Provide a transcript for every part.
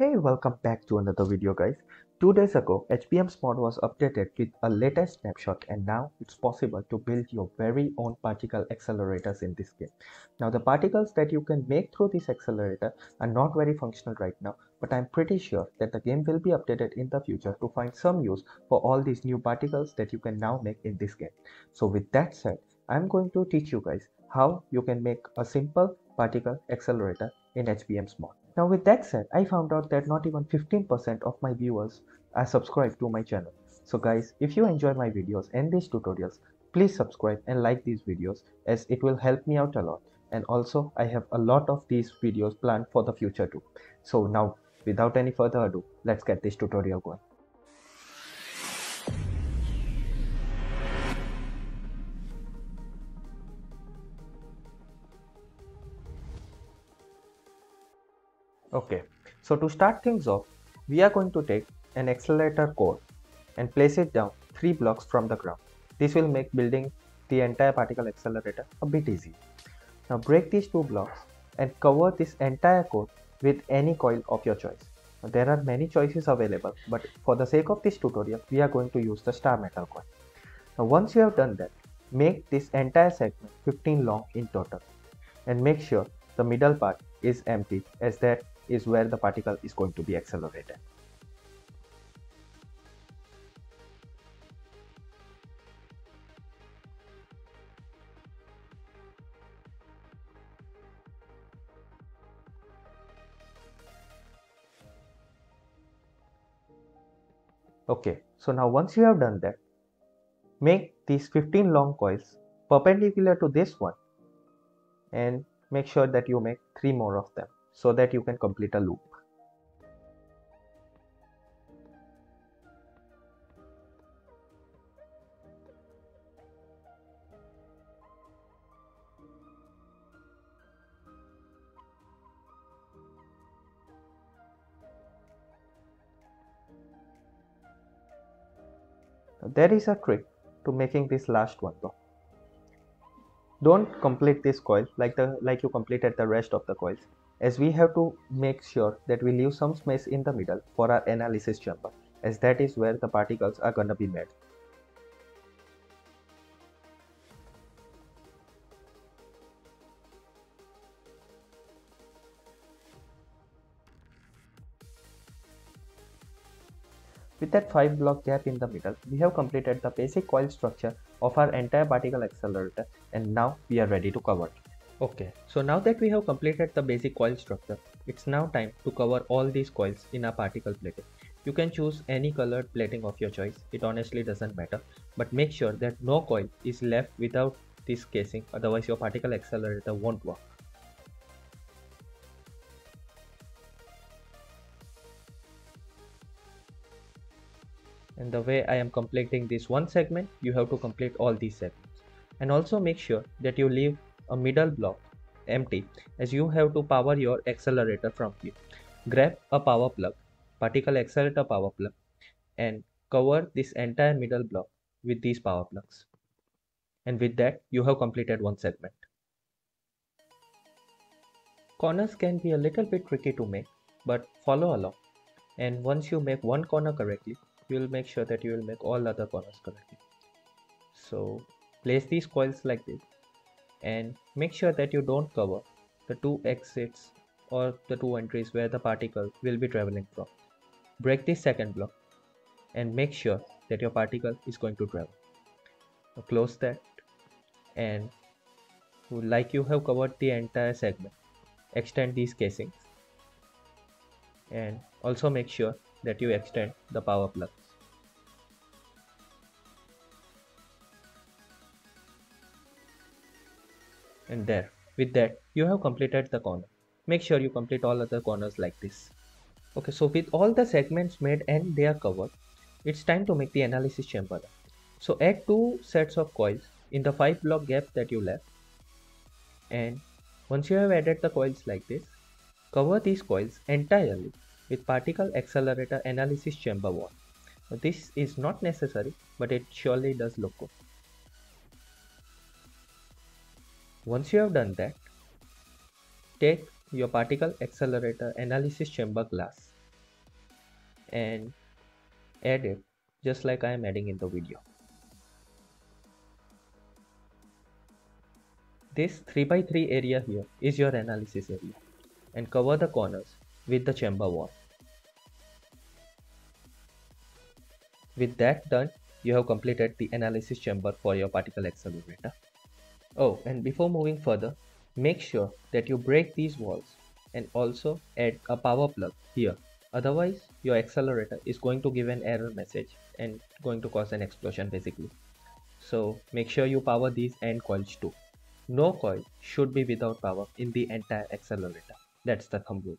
Hey, welcome back to another video guys. Two days ago, HBM's mod was updated with a latest snapshot and now it's possible to build your very own particle accelerators in this game. Now the particles that you can make through this accelerator are not very functional right now, but I'm pretty sure that the game will be updated in the future to find some use for all these new particles that you can now make in this game. So with that said, I'm going to teach you guys how you can make a simple particle accelerator in HBM's mod. Now with that said, I found out that not even 15% of my viewers are subscribed to my channel. So guys, if you enjoy my videos and these tutorials, please subscribe and like these videos as it will help me out a lot. And also I have a lot of these videos planned for the future too. So now without any further ado, let's get this tutorial going. Okay, so to start things off, we are going to take an accelerator core and place it down 3 blocks from the ground. This will make building the entire particle accelerator a bit easy. Now break these two blocks and cover this entire core with any coil of your choice. Now, there are many choices available but for the sake of this tutorial we are going to use the star metal coil. Now once you have done that, make this entire segment 15 long in total and make sure the middle part is empty as that is where the particle is going to be accelerated. Okay, so now once you have done that, make these 15 long coils perpendicular to this one and make sure that you make three more of them so that you can complete a loop. there is a trick to making this last one though don't complete this coil like the like you completed the rest of the coils as we have to make sure that we leave some space in the middle for our analysis chamber as that is where the particles are gonna be made. With that 5 block gap in the middle, we have completed the basic coil structure of our entire particle accelerator and now we are ready to cover it. Okay, so now that we have completed the basic coil structure, it's now time to cover all these coils in a particle plating. You can choose any colored plating of your choice, it honestly doesn't matter, but make sure that no coil is left without this casing, otherwise your particle accelerator won't work. And the way I am completing this one segment, you have to complete all these segments. And also make sure that you leave a middle block empty as you have to power your accelerator from here. Grab a power plug, particle accelerator power plug and cover this entire middle block with these power plugs. And with that, you have completed one segment. Corners can be a little bit tricky to make, but follow along. And once you make one corner correctly, you will make sure that you will make all other corners correctly. So place these coils like this and make sure that you don't cover the two exits or the two entries where the particle will be traveling from. Break this second block and make sure that your particle is going to travel. Now close that and like you have covered the entire segment, extend these casings and also make sure that you extend the power plugs. And there. With that you have completed the corner. Make sure you complete all other corners like this. Okay so with all the segments made and they are covered it's time to make the analysis chamber. So add two sets of coils in the five block gap that you left. And once you have added the coils like this cover these coils entirely with particle accelerator analysis chamber wall this is not necessary but it surely does look good Once you have done that, take your particle accelerator analysis chamber glass and add it just like I am adding in the video. This 3x3 area here is your analysis area and cover the corners with the chamber wall. With that done, you have completed the analysis chamber for your particle accelerator. Oh, and before moving further, make sure that you break these walls and also add a power plug here. Otherwise, your accelerator is going to give an error message and going to cause an explosion basically. So make sure you power these end coils too. No coil should be without power in the entire accelerator. That's the thumb rule.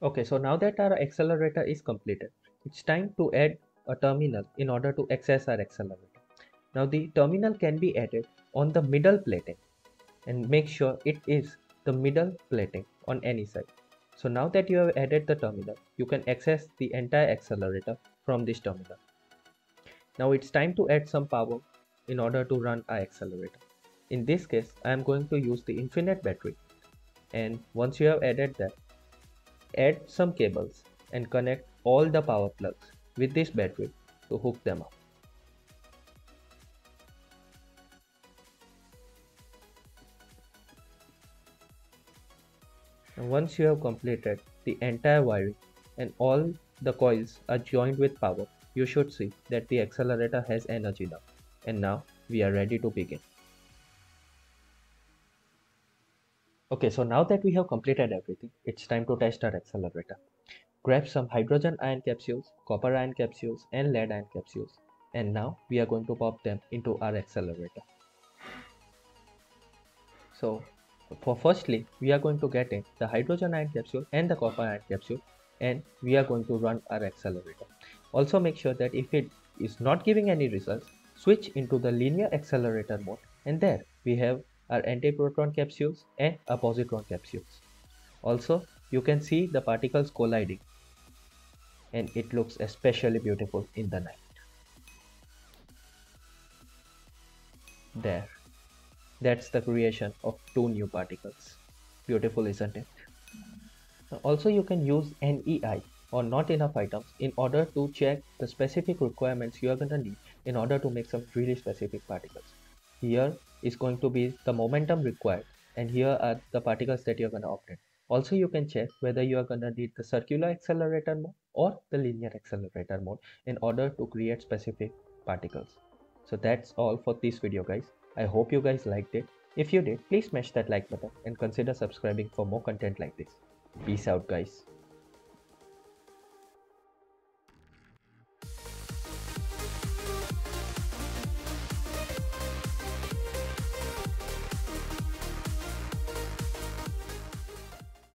Okay, so now that our accelerator is completed, it's time to add a terminal in order to access our accelerator. Now the terminal can be added on the middle plating and make sure it is the middle plating on any side. So now that you have added the terminal, you can access the entire accelerator from this terminal. Now it's time to add some power in order to run our accelerator. In this case, I am going to use the infinite battery. And once you have added that, add some cables and connect all the power plugs with this battery to hook them up. And once you have completed the entire wiring and all the coils are joined with power, you should see that the accelerator has energy now. And now we are ready to begin. Okay, so now that we have completed everything, it's time to test our accelerator. Grab some hydrogen ion capsules, copper ion capsules and lead ion capsules. And now we are going to pop them into our accelerator. So for firstly, we are going to get in the hydrogen ion capsule and the copper ion capsule and we are going to run our accelerator. Also make sure that if it is not giving any results, switch into the linear accelerator mode and there we have our antiproton capsules and a positron capsules. Also, you can see the particles colliding and it looks especially beautiful in the night. There. That's the creation of two new particles. Beautiful, isn't it? Also, you can use NEI or not enough items in order to check the specific requirements you are going to need in order to make some really specific particles. Here is going to be the momentum required and here are the particles that you're going to obtain. Also, you can check whether you are to need the circular accelerator mode or the linear accelerator mode in order to create specific particles. So that's all for this video guys. I hope you guys liked it. If you did, please smash that like button and consider subscribing for more content like this. Peace out guys.